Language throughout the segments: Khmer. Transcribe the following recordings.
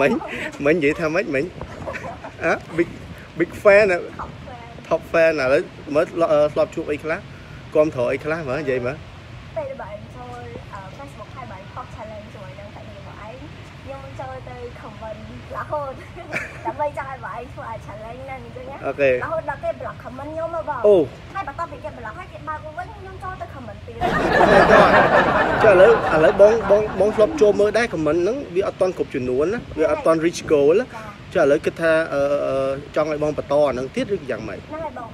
មិញមិញនិយាយថាម៉េចមិញអ่ะ big big fan ណា top fan ឥឡូវមើលធ្លាប់ជួបអីខ្លះគ្រប់ត្រអីខ្លះមើលនិយាយមើលពេលដែលបងចូល Facebook ហើយបង pop challenge ជាមួយនឹងតែនេះបងឯងខ្ញុំចូលទៅ comment រហូតដើម្បីចង់ឲ្យបងឯងធ្វើឲ្យ challenge ហ្នឹងអញ្ចឹងណាអូខេរហូតដល់គេ block comment ខ្ញុំមកបងអូហើយបន្ទាប់ពីគេ block ហើយគេបើកមកវិញខ្ញុំចូលទៅ comment ទៀតចុះ ឥឡូវឥឡូវបងបងបងធ្លាប់ចូលមើលដែរ comment ហ្នឹងវាអត់តន់គ្រប់ចំនួនណាវាអត់តន់ reach goal ណាចាចុះឥឡូវគិតថាអឺអឺចង់ឲ្យបងបន្តអាហ្នឹងទៀតឬយ៉ាងម៉េចហ្នឹងហើយបង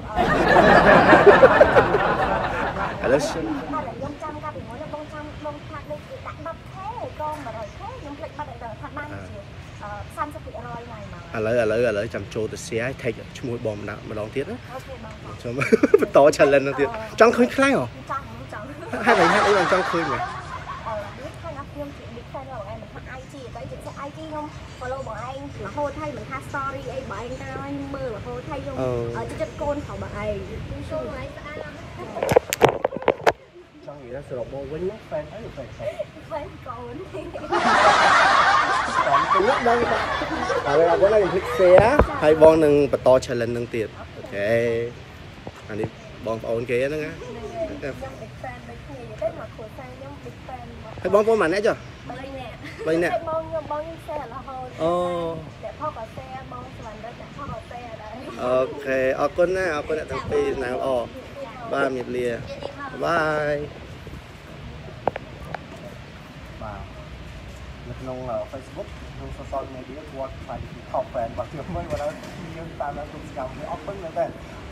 អឥឡូវឺខ្ញុំចាំកាលពីមុនហ្នឹងបងចាំបងថាដូចគេដាក់ 10k ក៏ 100k ខ្ញុំភ្លេចបាត់ហើយថាបានជា30%ហ្នឹងហ្មងឥឡូវឥឡូវឥឡូវចាំចូលទៅ share ឲ្យ take ឈ្មោះបងម្ដងម្ដងទៀតណាអូខេបងចូលបន្ត challenge ហ្នឹងទៀតចង់ឃើញខ្លាំងហ៎ចង់ចង់ហេតុអីហេតុអីបងចង់ឃើញមែ នេះឃើញអស់ខ្ញុំជា big fan របស់ឯងមិនថា IG តែជា IG ខ្ញុំ follow បងឯងរហូតហើយមិនថា story អីបងឯងទៅហើយមើលរហូតហើយខ្ញុំចិត្តចិត្តកូនរបស់បងឯងចូលបងឯងស្អាតចង់និយាយសរុបមកវិញមក fan អី fan សោះ fan កូនតាមគួរដល់ឥឡូវបងនឹង click share ហើយបងនឹងបន្ត challenge នឹងទៀត OK អានេះបងប្អូនគេហ្នឹងណា ខ្ញុំ big fan ដូចគ្នាទេមកគ្រួសារខ្ញុំ big fan មកហើយបងប្អូនម៉ានអ្នកចុះ3នាក់3នាក់បងខ្ញុំបងខ្ញុំ share រហូតអូអ្នកផងក៏ share បងស្វាន់ដូចអ្នកផងក៏ share ដែរ OK អរគុណណាអរគុណអ្នកទាំងពីរណាស់ល្អបាទជំរាបលា bye បាទនៅក្នុង Facebook ក្នុង social media គាត់ខ្លាចជា top fan របស់ខ្ញុំវិញគាត់ថាយើងតាមដល់គ្រប់សកម្មវាអត់ពឹងមែនតើអរគុណពិសេស